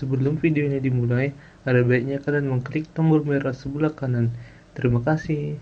sebelum videonya dimulai, ada baiknya kalian mengklik tombol merah sebelah kanan. Terima kasih.